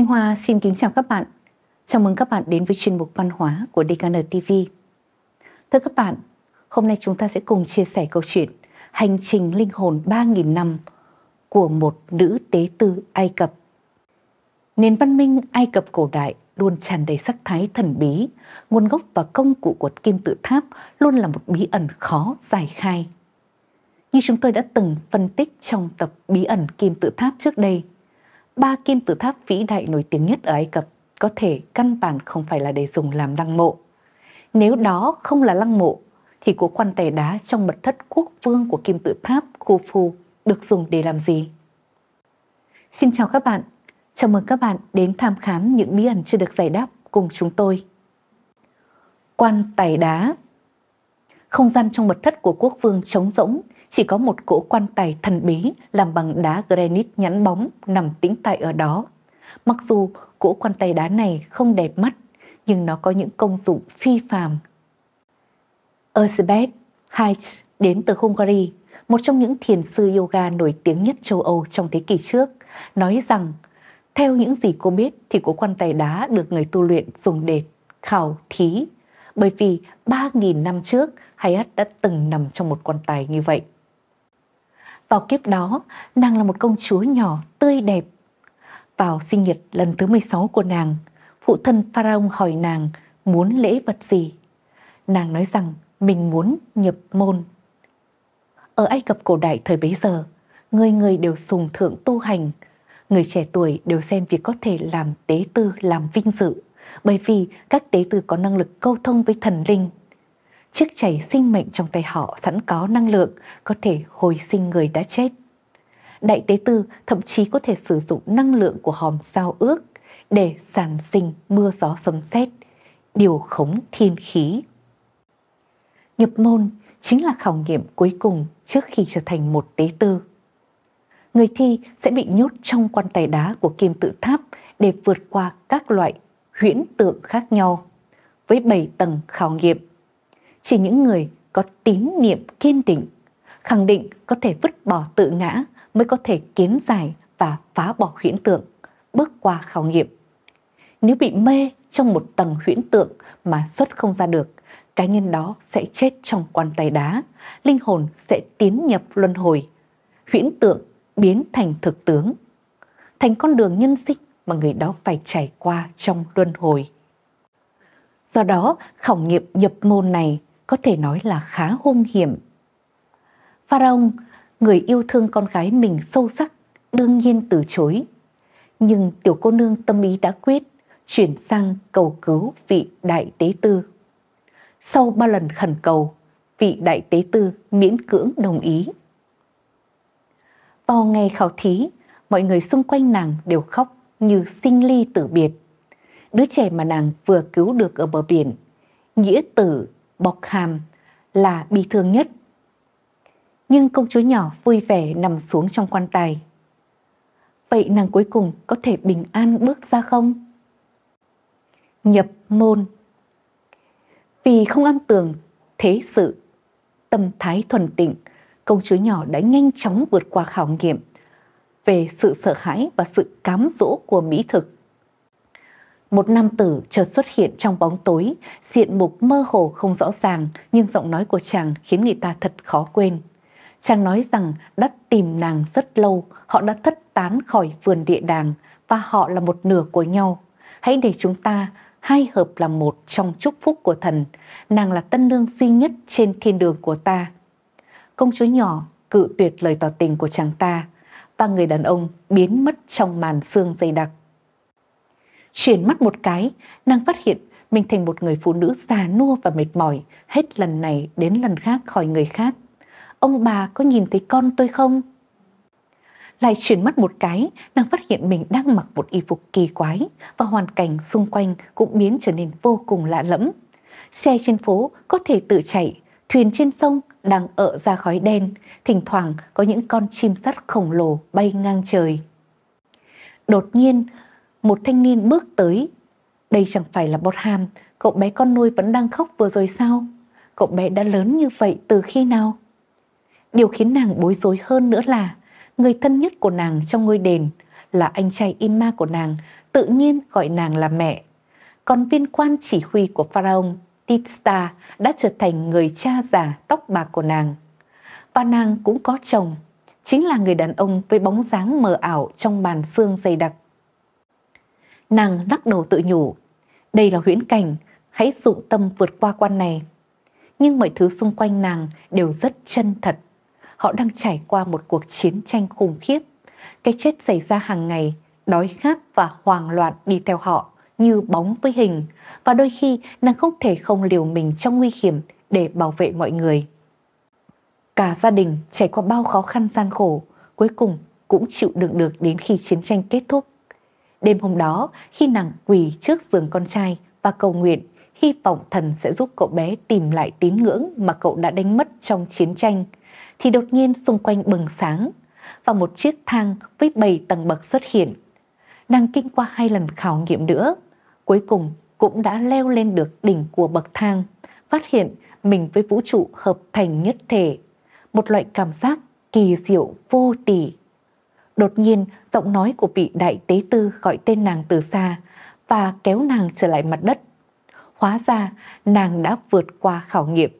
Thanh Hoa xin kính chào các bạn. Chào mừng các bạn đến với chuyên mục văn hóa của DKN TV. Thưa các bạn, hôm nay chúng ta sẽ cùng chia sẻ câu chuyện Hành trình linh hồn 3.000 năm của một nữ tế tư Ai Cập. Nền văn minh Ai Cập cổ đại luôn tràn đầy sắc thái thần bí, nguồn gốc và công cụ của kim tự tháp luôn là một bí ẩn khó giải khai. Như chúng tôi đã từng phân tích trong tập bí ẩn kim tự tháp trước đây, ba kim tự tháp vĩ đại nổi tiếng nhất ở Ai Cập có thể căn bản không phải là để dùng làm lăng mộ. Nếu đó không là lăng mộ, thì cố quan tài đá trong mật thất quốc vương của kim tự tháp Khufu được dùng để làm gì? Xin chào các bạn, chào mừng các bạn đến tham khám những bí ẩn chưa được giải đáp cùng chúng tôi. Quan tài đá Không gian trong mật thất của quốc vương trống rỗng chỉ có một cỗ quan tài thần bí làm bằng đá granite nhẵn bóng nằm tĩnh tại ở đó. Mặc dù cỗ quan tài đá này không đẹp mắt, nhưng nó có những công dụng phi phàm. Elizabeth Heitz đến từ Hungary, một trong những thiền sư yoga nổi tiếng nhất châu Âu trong thế kỷ trước, nói rằng theo những gì cô biết thì cỗ quan tài đá được người tu luyện dùng để khảo thí bởi vì 3.000 năm trước Hayat đã từng nằm trong một quan tài như vậy. Vào kiếp đó, nàng là một công chúa nhỏ, tươi đẹp. Vào sinh nhật lần thứ 16 của nàng, phụ thân Pharaoh hỏi nàng muốn lễ vật gì. Nàng nói rằng mình muốn nhập môn. Ở Ai Cập cổ đại thời bấy giờ, người người đều sùng thượng tu hành. Người trẻ tuổi đều xem việc có thể làm tế tư làm vinh dự, bởi vì các tế tư có năng lực câu thông với thần linh chiếc chảy sinh mệnh trong tay họ sẵn có năng lượng có thể hồi sinh người đã chết. Đại tế tư thậm chí có thể sử dụng năng lượng của hòm sao ước để sản sinh mưa gió sấm sét, điều khống thiên khí. Nhập môn chính là khảo nghiệm cuối cùng trước khi trở thành một tế tư. Người thi sẽ bị nhốt trong quan tài đá của kim tự tháp để vượt qua các loại huyễn tượng khác nhau với 7 tầng khảo nghiệm chỉ những người có tín niệm kiên định, khẳng định có thể vứt bỏ tự ngã mới có thể kiến giải và phá bỏ huyễn tượng, bước qua khảo nghiệm. Nếu bị mê trong một tầng huyễn tượng mà xuất không ra được, cá nhân đó sẽ chết trong quan tài đá, linh hồn sẽ tiến nhập luân hồi, huyễn tượng biến thành thực tướng, thành con đường nhân sinh mà người đó phải trải qua trong luân hồi. Do đó, khảo nghiệm nhập môn này có thể nói là khá hung hiểm. Pharaoh, người yêu thương con gái mình sâu sắc, đương nhiên từ chối. Nhưng tiểu cô nương tâm ý đã quyết, chuyển sang cầu cứu vị đại tế tư. Sau ba lần khẩn cầu, vị đại tế tư miễn cưỡng đồng ý. Vào ngày khảo thí, mọi người xung quanh nàng đều khóc như sinh ly tử biệt. Đứa trẻ mà nàng vừa cứu được ở bờ biển, nghĩa tử bọc hàm là bi thương nhất. Nhưng công chúa nhỏ vui vẻ nằm xuống trong quan tài. Vậy nàng cuối cùng có thể bình an bước ra không? Nhập môn Vì không am tường thế sự, tâm thái thuần tịnh, công chúa nhỏ đã nhanh chóng vượt qua khảo nghiệm về sự sợ hãi và sự cám dỗ của mỹ thực một nam tử chợt xuất hiện trong bóng tối, diện mục mơ hồ không rõ ràng nhưng giọng nói của chàng khiến người ta thật khó quên. Chàng nói rằng đã tìm nàng rất lâu, họ đã thất tán khỏi vườn địa đàng và họ là một nửa của nhau. Hãy để chúng ta hai hợp làm một trong chúc phúc của thần. Nàng là tân nương duy nhất trên thiên đường của ta. Công chúa nhỏ cự tuyệt lời tỏ tình của chàng ta và người đàn ông biến mất trong màn sương dày đặc. Chuyển mắt một cái, nàng phát hiện mình thành một người phụ nữ già nua và mệt mỏi, hết lần này đến lần khác khỏi người khác. Ông bà có nhìn thấy con tôi không? Lại chuyển mắt một cái, nàng phát hiện mình đang mặc một y phục kỳ quái và hoàn cảnh xung quanh cũng biến trở nên vô cùng lạ lẫm. Xe trên phố có thể tự chạy, thuyền trên sông đang ợ ra khói đen, thỉnh thoảng có những con chim sắt khổng lồ bay ngang trời. Đột nhiên, một thanh niên bước tới. Đây chẳng phải là Botham, cậu bé con nuôi vẫn đang khóc vừa rồi sao? Cậu bé đã lớn như vậy từ khi nào? Điều khiến nàng bối rối hơn nữa là người thân nhất của nàng trong ngôi đền là anh trai Inma của nàng, tự nhiên gọi nàng là mẹ. Còn viên quan chỉ huy của Pharaoh Tista đã trở thành người cha già tóc bạc của nàng. Và nàng cũng có chồng, chính là người đàn ông với bóng dáng mờ ảo trong bàn xương dày đặc. Nàng lắc đầu tự nhủ, đây là huyễn cảnh, hãy dụng tâm vượt qua quan này. Nhưng mọi thứ xung quanh nàng đều rất chân thật. Họ đang trải qua một cuộc chiến tranh khủng khiếp. Cái chết xảy ra hàng ngày, đói khát và hoang loạn đi theo họ như bóng với hình. Và đôi khi nàng không thể không liều mình trong nguy hiểm để bảo vệ mọi người. Cả gia đình trải qua bao khó khăn gian khổ, cuối cùng cũng chịu đựng được đến khi chiến tranh kết thúc. Đêm hôm đó, khi nàng quỳ trước giường con trai và cầu nguyện, hy vọng thần sẽ giúp cậu bé tìm lại tín ngưỡng mà cậu đã đánh mất trong chiến tranh, thì đột nhiên xung quanh bừng sáng và một chiếc thang với bảy tầng bậc xuất hiện. Nàng kinh qua hai lần khảo nghiệm nữa, cuối cùng cũng đã leo lên được đỉnh của bậc thang, phát hiện mình với vũ trụ hợp thành nhất thể, một loại cảm giác kỳ diệu vô tỷ. Đột nhiên, giọng nói của vị đại tế tư gọi tên nàng từ xa và kéo nàng trở lại mặt đất. Hóa ra, nàng đã vượt qua khảo nghiệm.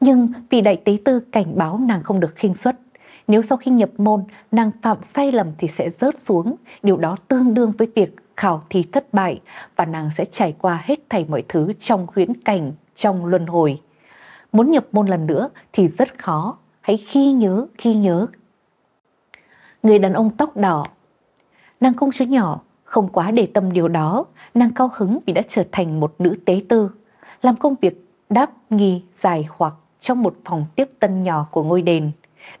Nhưng vị đại tế tư cảnh báo nàng không được khinh suất. Nếu sau khi nhập môn, nàng phạm sai lầm thì sẽ rớt xuống. Điều đó tương đương với việc khảo thi thất bại và nàng sẽ trải qua hết thảy mọi thứ trong huyễn cảnh, trong luân hồi. Muốn nhập môn lần nữa thì rất khó. Hãy khi nhớ, khi nhớ. Người đàn ông tóc đỏ. Nàng công chúa nhỏ không quá để tâm điều đó, nàng cao hứng vì đã trở thành một nữ tế tư, làm công việc đáp nghi dài hoặc trong một phòng tiếp tân nhỏ của ngôi đền.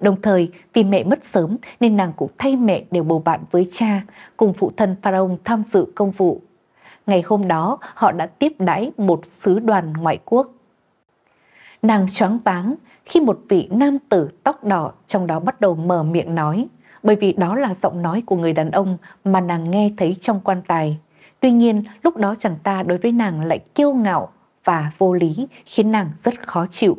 Đồng thời, vì mẹ mất sớm nên nàng cũng thay mẹ đều bầu bạn với cha, cùng phụ thân Pharaon tham dự công vụ. Ngày hôm đó, họ đã tiếp đãi một sứ đoàn ngoại quốc. Nàng choáng váng khi một vị nam tử tóc đỏ trong đó bắt đầu mở miệng nói, bởi vì đó là giọng nói của người đàn ông mà nàng nghe thấy trong quan tài. Tuy nhiên, lúc đó chàng ta đối với nàng lại kiêu ngạo và vô lý khiến nàng rất khó chịu.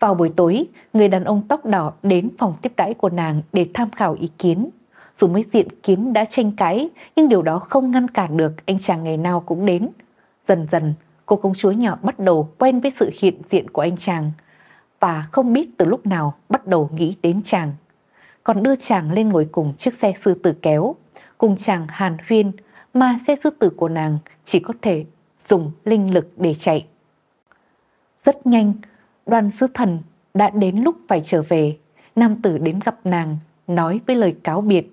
Vào buổi tối, người đàn ông tóc đỏ đến phòng tiếp đãi của nàng để tham khảo ý kiến. Dù mấy diện kiến đã tranh cãi, nhưng điều đó không ngăn cản được anh chàng ngày nào cũng đến. Dần dần, cô công chúa nhỏ bắt đầu quen với sự hiện diện của anh chàng và không biết từ lúc nào bắt đầu nghĩ đến chàng. Còn đưa chàng lên ngồi cùng chiếc xe sư tử kéo, cùng chàng hàn huyên mà xe sư tử của nàng chỉ có thể dùng linh lực để chạy. Rất nhanh, đoàn sứ thần đã đến lúc phải trở về. Nam tử đến gặp nàng, nói với lời cáo biệt,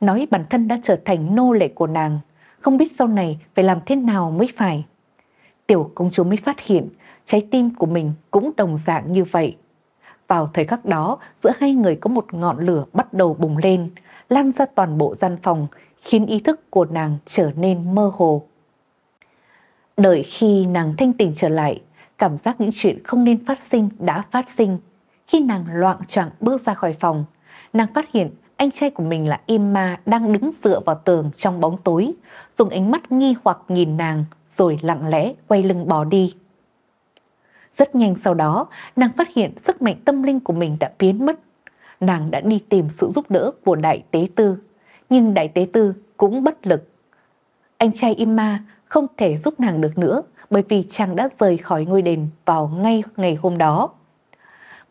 nói bản thân đã trở thành nô lệ của nàng, không biết sau này phải làm thế nào mới phải. Tiểu công chúa mới phát hiện trái tim của mình cũng đồng dạng như vậy. Vào thời khắc đó, giữa hai người có một ngọn lửa bắt đầu bùng lên, lan ra toàn bộ gian phòng, khiến ý thức của nàng trở nên mơ hồ. Đợi khi nàng thanh tỉnh trở lại, cảm giác những chuyện không nên phát sinh đã phát sinh. Khi nàng loạn choạng bước ra khỏi phòng, nàng phát hiện anh trai của mình là Emma đang đứng dựa vào tường trong bóng tối, dùng ánh mắt nghi hoặc nhìn nàng rồi lặng lẽ quay lưng bỏ đi. Rất nhanh sau đó, nàng phát hiện sức mạnh tâm linh của mình đã biến mất. Nàng đã đi tìm sự giúp đỡ của đại tế tư, nhưng đại tế tư cũng bất lực. Anh trai ima không thể giúp nàng được nữa bởi vì chàng đã rời khỏi ngôi đền vào ngay ngày hôm đó.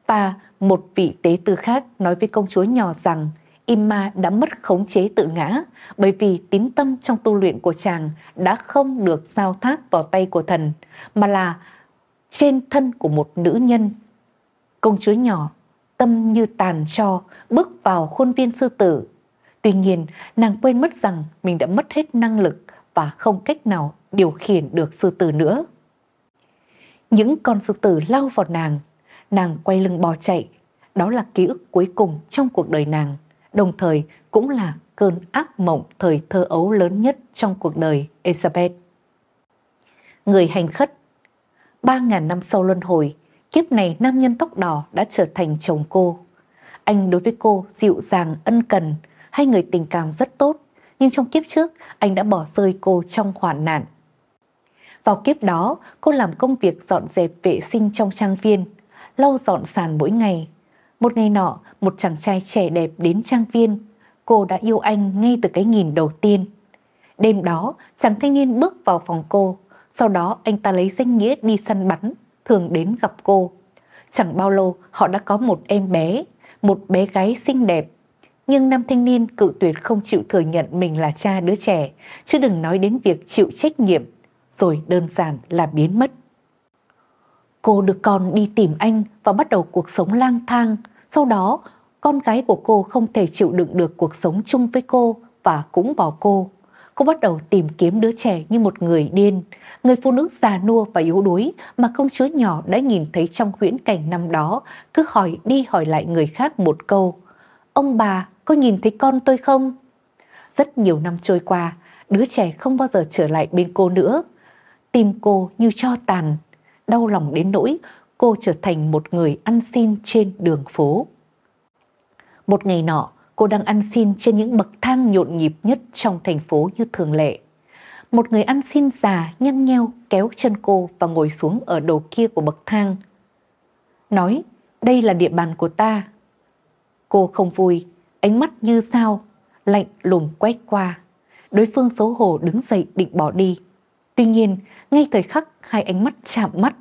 Và một vị tế tư khác nói với công chúa nhỏ rằng ima đã mất khống chế tự ngã bởi vì tín tâm trong tu luyện của chàng đã không được giao thác vào tay của thần mà là trên thân của một nữ nhân. Công chúa nhỏ, tâm như tàn cho, bước vào khuôn viên sư tử. Tuy nhiên, nàng quên mất rằng mình đã mất hết năng lực và không cách nào điều khiển được sư tử nữa. Những con sư tử lao vào nàng, nàng quay lưng bò chạy. Đó là ký ức cuối cùng trong cuộc đời nàng, đồng thời cũng là cơn ác mộng thời thơ ấu lớn nhất trong cuộc đời Elizabeth. Người hành khất Ba ngàn năm sau luân hồi, kiếp này nam nhân tóc đỏ đã trở thành chồng cô. Anh đối với cô dịu dàng, ân cần, hai người tình cảm rất tốt, nhưng trong kiếp trước anh đã bỏ rơi cô trong hoạn nạn. Vào kiếp đó, cô làm công việc dọn dẹp vệ sinh trong trang viên, lau dọn sàn mỗi ngày. Một ngày nọ, một chàng trai trẻ đẹp đến trang viên cô đã yêu anh ngay từ cái nhìn đầu tiên. Đêm đó, chàng thanh niên bước vào phòng cô, sau đó anh ta lấy danh nghĩa đi săn bắn, thường đến gặp cô. Chẳng bao lâu họ đã có một em bé, một bé gái xinh đẹp. Nhưng nam thanh niên cự tuyệt không chịu thừa nhận mình là cha đứa trẻ, chứ đừng nói đến việc chịu trách nhiệm, rồi đơn giản là biến mất. Cô được con đi tìm anh và bắt đầu cuộc sống lang thang. Sau đó, con gái của cô không thể chịu đựng được cuộc sống chung với cô và cũng bỏ cô. Cô bắt đầu tìm kiếm đứa trẻ như một người điên, người phụ nữ già nua và yếu đuối mà công chúa nhỏ đã nhìn thấy trong huyễn cảnh năm đó, cứ hỏi đi hỏi lại người khác một câu. Ông bà, có nhìn thấy con tôi không? Rất nhiều năm trôi qua, đứa trẻ không bao giờ trở lại bên cô nữa. Tim cô như cho tàn, đau lòng đến nỗi cô trở thành một người ăn xin trên đường phố. Một ngày nọ, cô đang ăn xin trên những bậc thang nhộn nhịp nhất trong thành phố như thường lệ. Một người ăn xin già nhăn nheo kéo chân cô và ngồi xuống ở đầu kia của bậc thang. Nói, đây là địa bàn của ta. Cô không vui, ánh mắt như sao, lạnh lùng quét qua. Đối phương xấu hổ đứng dậy định bỏ đi. Tuy nhiên, ngay thời khắc hai ánh mắt chạm mắt,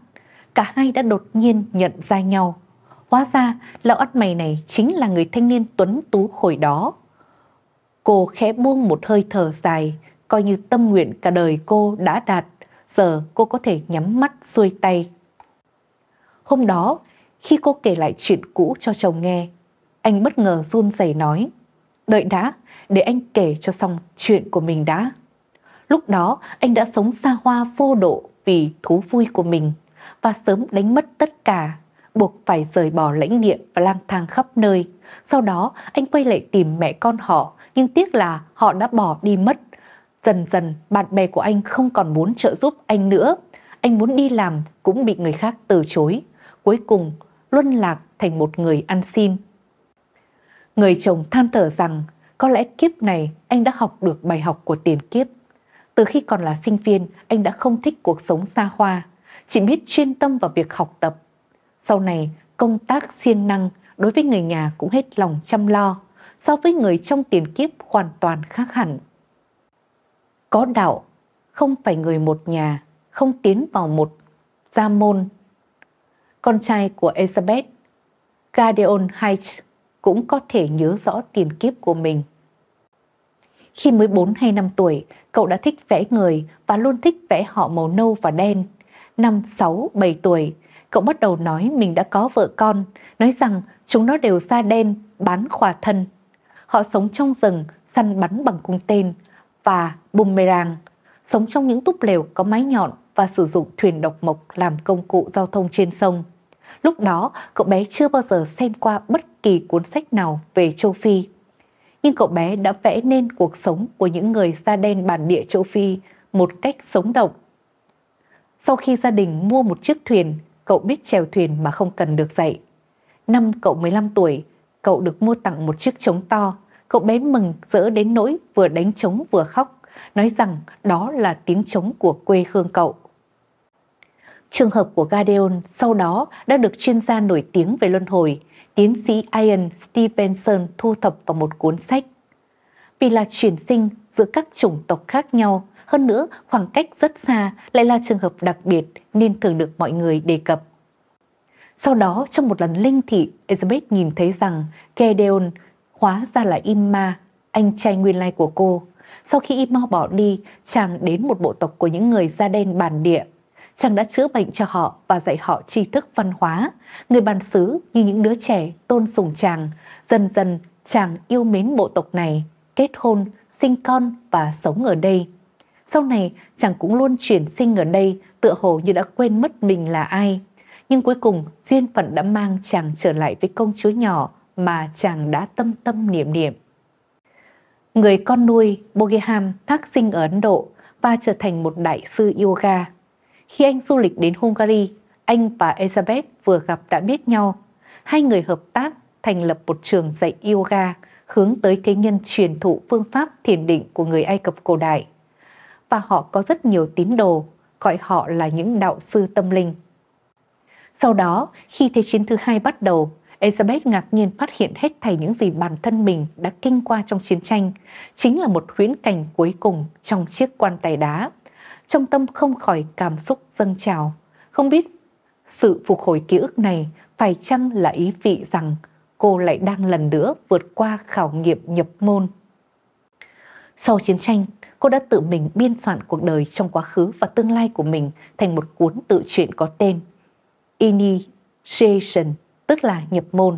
cả hai đã đột nhiên nhận ra nhau. Hóa ra lão ắt mày này chính là người thanh niên tuấn tú hồi đó. Cô khẽ buông một hơi thở dài, coi như tâm nguyện cả đời cô đã đạt, giờ cô có thể nhắm mắt xuôi tay. Hôm đó, khi cô kể lại chuyện cũ cho chồng nghe, anh bất ngờ run rẩy nói, đợi đã, để anh kể cho xong chuyện của mình đã. Lúc đó anh đã sống xa hoa vô độ vì thú vui của mình và sớm đánh mất tất cả, buộc phải rời bỏ lãnh địa và lang thang khắp nơi. Sau đó anh quay lại tìm mẹ con họ, nhưng tiếc là họ đã bỏ đi mất. Dần dần bạn bè của anh không còn muốn trợ giúp anh nữa. Anh muốn đi làm cũng bị người khác từ chối. Cuối cùng luân lạc thành một người ăn xin. Người chồng than thở rằng có lẽ kiếp này anh đã học được bài học của tiền kiếp. Từ khi còn là sinh viên, anh đã không thích cuộc sống xa hoa, chỉ biết chuyên tâm vào việc học tập. Sau này, công tác siêng năng đối với người nhà cũng hết lòng chăm lo, so với người trong tiền kiếp hoàn toàn khác hẳn. Có đạo, không phải người một nhà, không tiến vào một gia môn. Con trai của Elizabeth, Gadeon Heights, cũng có thể nhớ rõ tiền kiếp của mình. Khi mới 4 hay 5 tuổi, cậu đã thích vẽ người và luôn thích vẽ họ màu nâu và đen. Năm 6, 7 tuổi, cậu bắt đầu nói mình đã có vợ con, nói rằng chúng nó đều da đen, bán khỏa thân. Họ sống trong rừng, săn bắn bằng cung tên và boomerang, sống trong những túp lều có mái nhọn và sử dụng thuyền độc mộc làm công cụ giao thông trên sông. Lúc đó, cậu bé chưa bao giờ xem qua bất kỳ cuốn sách nào về châu Phi nhưng cậu bé đã vẽ nên cuộc sống của những người da đen bản địa châu Phi một cách sống động. Sau khi gia đình mua một chiếc thuyền, cậu biết chèo thuyền mà không cần được dạy. Năm cậu 15 tuổi, cậu được mua tặng một chiếc trống to. Cậu bé mừng rỡ đến nỗi vừa đánh trống vừa khóc, nói rằng đó là tiếng trống của quê hương cậu. Trường hợp của Gadeon sau đó đã được chuyên gia nổi tiếng về luân hồi tiến sĩ Ian Stevenson thu thập vào một cuốn sách. Vì là chuyển sinh giữa các chủng tộc khác nhau, hơn nữa khoảng cách rất xa lại là trường hợp đặc biệt nên thường được mọi người đề cập. Sau đó trong một lần linh thị, Elizabeth nhìn thấy rằng Gedeon hóa ra là Imma, anh trai nguyên lai của cô. Sau khi Imma bỏ đi, chàng đến một bộ tộc của những người da đen bản địa chàng đã chữa bệnh cho họ và dạy họ tri thức văn hóa. Người bản xứ như những đứa trẻ tôn sùng chàng, dần dần chàng yêu mến bộ tộc này, kết hôn, sinh con và sống ở đây. Sau này chàng cũng luôn chuyển sinh ở đây tựa hồ như đã quên mất mình là ai. Nhưng cuối cùng duyên phận đã mang chàng trở lại với công chúa nhỏ mà chàng đã tâm tâm niệm niệm. Người con nuôi Bogeham thác sinh ở Ấn Độ và trở thành một đại sư yoga. Khi anh du lịch đến Hungary, anh và Elizabeth vừa gặp đã biết nhau. Hai người hợp tác thành lập một trường dạy yoga hướng tới thế nhân truyền thụ phương pháp thiền định của người Ai Cập cổ đại. Và họ có rất nhiều tín đồ, gọi họ là những đạo sư tâm linh. Sau đó, khi Thế chiến thứ hai bắt đầu, Elizabeth ngạc nhiên phát hiện hết thảy những gì bản thân mình đã kinh qua trong chiến tranh chính là một huyễn cảnh cuối cùng trong chiếc quan tài đá. Trong tâm không khỏi cảm xúc dâng trào, không biết sự phục hồi ký ức này phải chăng là ý vị rằng cô lại đang lần nữa vượt qua khảo nghiệm nhập môn. Sau chiến tranh, cô đã tự mình biên soạn cuộc đời trong quá khứ và tương lai của mình thành một cuốn tự truyện có tên Initiation, tức là nhập môn.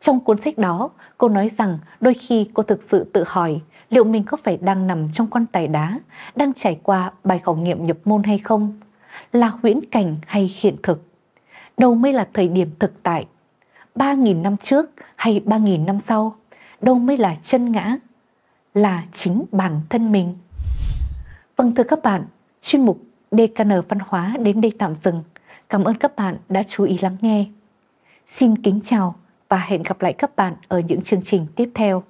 Trong cuốn sách đó, cô nói rằng đôi khi cô thực sự tự hỏi liệu mình có phải đang nằm trong quan tài đá, đang trải qua bài khảo nghiệm nhập môn hay không? Là huyễn cảnh hay hiện thực? Đâu mới là thời điểm thực tại? 3.000 năm trước hay 3.000 năm sau? Đâu mới là chân ngã? Là chính bản thân mình. Vâng thưa các bạn, chuyên mục DKN Văn hóa đến đây tạm dừng. Cảm ơn các bạn đã chú ý lắng nghe. Xin kính chào và hẹn gặp lại các bạn ở những chương trình tiếp theo.